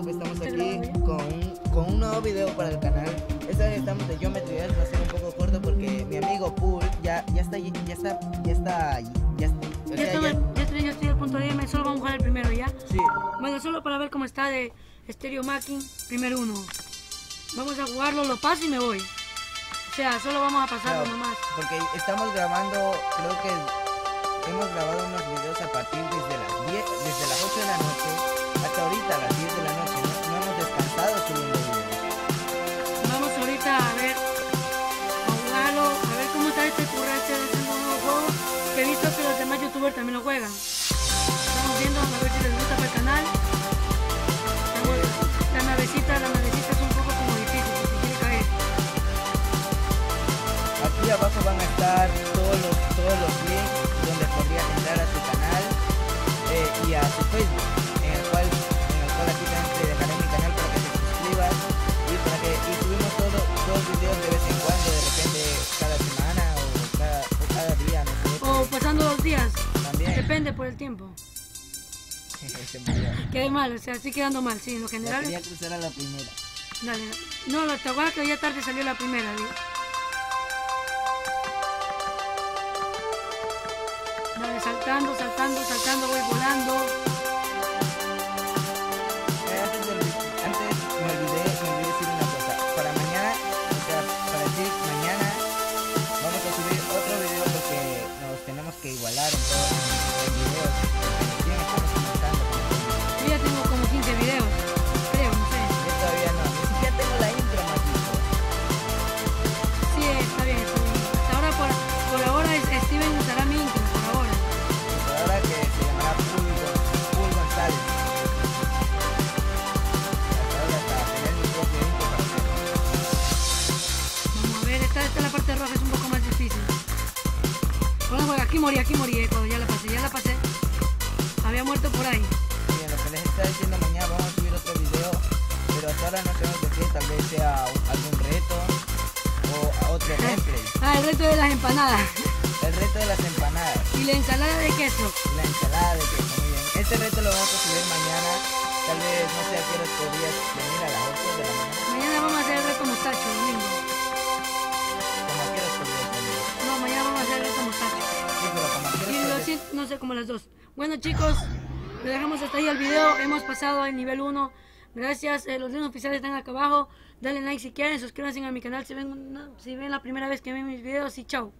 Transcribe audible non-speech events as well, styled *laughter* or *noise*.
YouTube. Estamos aquí con, con un nuevo video para el canal. Esta vez estamos de geometría, va a ser un poco corto porque mi amigo Pool ya, ya está ya está ya está ya está. Ya, estoy, ya... estoy, ya estoy al punto de irme, solo vamos a jugar el primero ya. Sí. Bueno, solo para ver cómo está de Stereo Macking, primer uno. Vamos a jugarlo, lo paso y me voy. O sea, solo vamos a pasarlo no, nomás. Porque estamos grabando, creo que hemos grabado unos videos a partir desde las 10, desde las 8 de la noche depende por el tiempo. *laughs* Quedé mal, o sea, estoy quedando mal, sí, en lo general. quería cruzar a la primera. Dale, no, lo te acuerdas que ya tarde salió la primera, ¿sí? Dale, saltando, saltando, saltando, tenemos que igualar en todos los videos. estamos. Yo ya tengo como 15 videos, creo, no sé. Yo todavía no, ni siquiera tengo la intro, Matito. Sí, está bien, está bien. Hasta ahora, por, por ahora, Steven usará mi intro, por ahora. Por ahora que se llamará Pul, Gon- Pul González. Hasta ahora hasta tener mi propio intro para hacerlo. Vamos a ver, esta, esta es la parte roja, es un poco. Juega, aquí morí, aquí morí, eh, cuando ya la pasé, ya la pasé. Había muerto por ahí. Bien, lo que les estaba diciendo mañana vamos a subir otro video, pero hasta ahora no tenemos de qué, tal vez sea algún reto o a otro gameplay. Ah, el reto de las empanadas. El reto de las empanadas Y la ensalada de queso. y la ensalada de queso, muy bien. Este reto lo vamos a subir mañana, tal vez no sé a qué hora como las dos. Bueno, chicos, lo dejamos hasta ahí el video. Hemos pasado al nivel 1. Gracias. eh, los links oficiales están acá abajo. Dale like si quieren. Suscríbanse a mi canal si ven, si ven la primera vez que ven mis videos. Y chao.